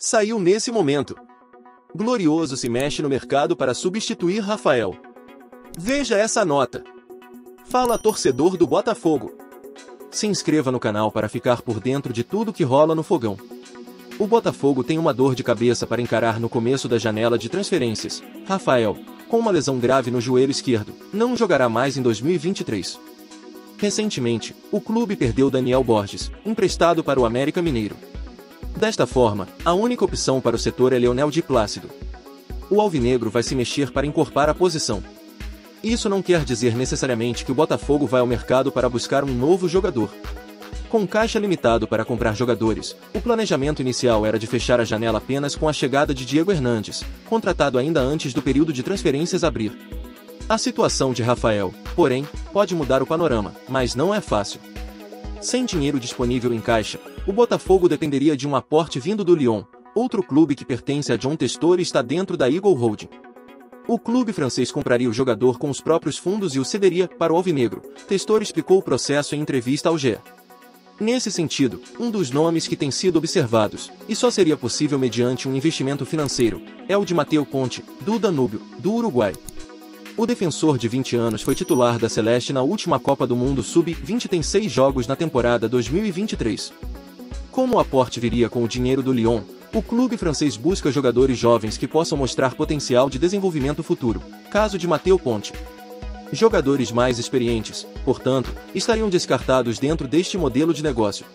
Saiu nesse momento. Glorioso se mexe no mercado para substituir Rafael. Veja essa nota. Fala torcedor do Botafogo. Se inscreva no canal para ficar por dentro de tudo que rola no fogão. O Botafogo tem uma dor de cabeça para encarar no começo da janela de transferências. Rafael, com uma lesão grave no joelho esquerdo, não jogará mais em 2023. Recentemente, o clube perdeu Daniel Borges, emprestado para o América Mineiro. Desta forma, a única opção para o setor é Leonel de Plácido. O alvinegro vai se mexer para encorpar a posição. Isso não quer dizer necessariamente que o Botafogo vai ao mercado para buscar um novo jogador. Com caixa limitado para comprar jogadores, o planejamento inicial era de fechar a janela apenas com a chegada de Diego Hernandes, contratado ainda antes do período de transferências abrir. A situação de Rafael, porém, pode mudar o panorama, mas não é fácil. Sem dinheiro disponível em caixa, o Botafogo dependeria de um aporte vindo do Lyon, outro clube que pertence a John Testor e está dentro da Eagle Holding. O clube francês compraria o jogador com os próprios fundos e o cederia para o Alvinegro. Testor explicou o processo em entrevista ao GE. Nesse sentido, um dos nomes que tem sido observados, e só seria possível mediante um investimento financeiro, é o de Mateu Ponte, do Danúbio, do Uruguai. O defensor de 20 anos foi titular da Celeste na última Copa do Mundo Sub-20 tem seis jogos na temporada 2023. Como o aporte viria com o dinheiro do Lyon, o clube francês busca jogadores jovens que possam mostrar potencial de desenvolvimento futuro, caso de Mateu Ponte, Jogadores mais experientes, portanto, estariam descartados dentro deste modelo de negócio.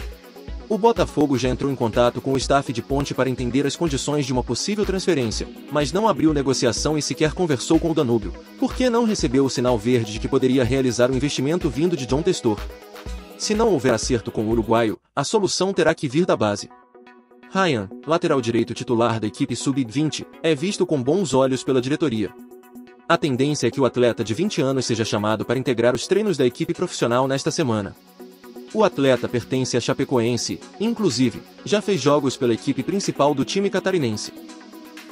O Botafogo já entrou em contato com o staff de Ponte para entender as condições de uma possível transferência, mas não abriu negociação e sequer conversou com o Danúbio, porque não recebeu o sinal verde de que poderia realizar o investimento vindo de John Testor. Se não houver acerto com o uruguaio, a solução terá que vir da base. Ryan, lateral direito titular da equipe sub-20, é visto com bons olhos pela diretoria. A tendência é que o atleta de 20 anos seja chamado para integrar os treinos da equipe profissional nesta semana. O atleta pertence à Chapecoense, inclusive, já fez jogos pela equipe principal do time catarinense.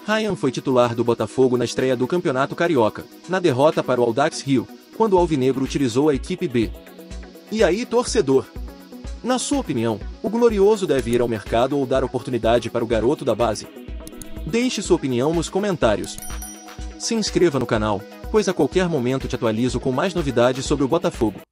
Ryan foi titular do Botafogo na estreia do Campeonato Carioca, na derrota para o Audax Rio, quando o Alvinegro utilizou a equipe B. E aí, torcedor? Na sua opinião, o Glorioso deve ir ao mercado ou dar oportunidade para o garoto da base? Deixe sua opinião nos comentários. Se inscreva no canal, pois a qualquer momento te atualizo com mais novidades sobre o Botafogo.